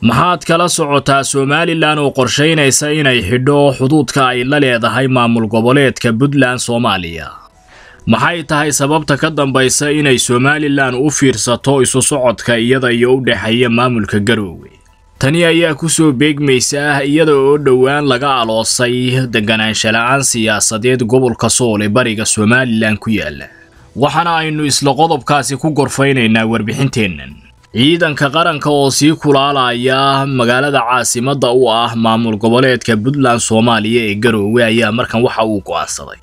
maxaad kala socotaa somalilan oo qorshaynaysa inay xidho xuduudka ay la leedahay maamul goboleedka puntland soomaaliya. Maxay tahay sababta ka dambaysa inay somalilan u fiirsato isu socodka iyada iyo u dhexeeya maamulka garoowe? Tani ayaa ku soo beegmaysa iyada oo dhowaan laga aloosay deganaansha la'aan siyaasadeed gobolka sool ee bariga somalilan ku yaalla waxaana aynu isla qodobkaasi ku gorfaynaynaa warbixinteennan ciidanka qaranka oo sii kulaalaya magaalada caasimadda u ah maamul goboleedka puntland soomaaliya ee garoowe ayaa markan waxa uu go'aansaday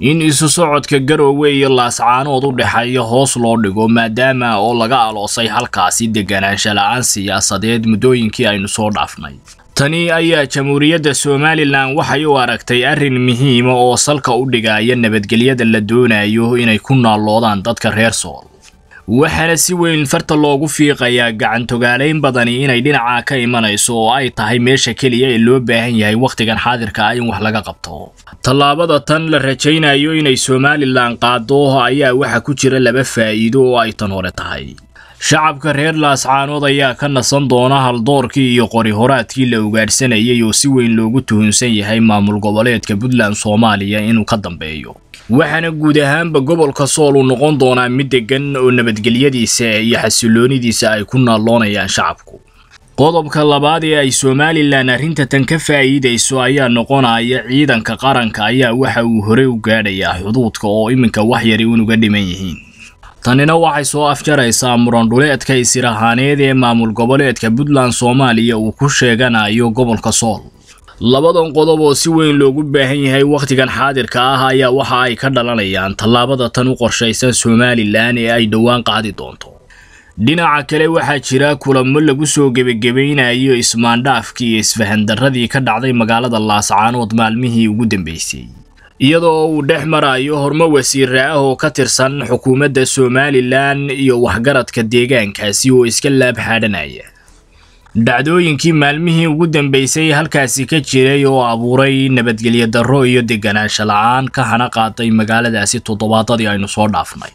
in isu socodka garoowe iyo laascaanood u dhexeeya hoos loo dhigo maadaama oo laga aloosay halkaasi deganaansha la'aan siyaasadeed muddooyinkii aynu soo dhaafnay. Tani ayaa jamhuuriyadda somalilan waxay u aragtay arrin muhiima oo salka u dhigaya nabadgelyada la doonayo inay ku naalloodaan dadka reer sool waxaana si weyn farta loogu fiiqayaa gacantogaalayn badani inay dhinaca ka imanayso oo ay tahay meesha keliya ee loo baahan yahay wakhtigan xaadirka ah in wax laga qabto. Tallaabada tan la rajaynayo inay somalilan qaado ayaa waxa ku jira laba faa'iido oo ay tan hore tahay. Shacabka reer laascaanood ayaa ka nasan doona haldoorkii iyo qori horaadkii la ugaadhsanayay oo si weyn loogu tuhunsan yahay maamul goboleedka puntland soomaaliya inuu ka dambeeyo waxaana guud ahaanba gobolka sool uu noqon doonaa mid deggan oo nabadgelyadiisa iyo xasiloonidiisa ay ku naalloonayaan shacabku. Qodobka labaad ee ay somalilan arrinta tan ka faa'iidayso ayaa noqonaya ciidanka qaranka ayaa waxa uu hore u gaadhayaa xuduudka oo iminka wax yari unuga dhiman yihiin. Tanina waxay soo afjaraysaa murandhuleedka isir ahaaneed ee maamul goboleedka puntland soomaaliya uu ku sheeganayo gobolka sool labadan qodob oo si weyn loogu baahan yahay wakhtigan xaadirka ah ayaa waxa ay ka dhalanayaan tallaabada tan u qorshaysan somalilan ee ay dhowaan qaadi doonto. Dhinaca kale waxaa jira kulamo lagu soo gebagebaynayo ismaandhaafkii iyo isfahandarradii ka dhacday magaalada laascaanood maalmihii ugu dambeysay. Iyadoo uu dhex marayo hormo wasiire ah oo ka tirsan xukuumadda somalilan iyo waxgaradka deegaankaasi oo iska laab xaadhanaya dhacdooyinkii maalmihii ugu dambeysay halkaasi ka jiray oo abuuray nabadgelyo darro iyo deganaansho la'aan ka hana qaaday magaaladaasi toddobaadadii aynu soo dhaafnay.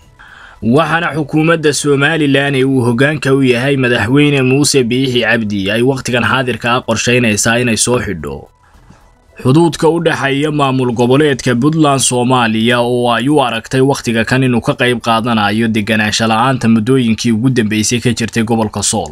Waxaana xukuumadda somalilan ee uu hoggaanka u yahay madaxweyne muuse biixi cabdi ay wakhtigan xaadirka ah qorshaynaysaa inay soo xidho. Xuduudka u dhexeeya maamul goboleedka puntland soomaaliya oo ay u aragtay wakhtiga kan inuu ka qayb qaadanayo deganaansho la'aanta muddooyinkii ugu dambeysay ka jirtay gobolka sool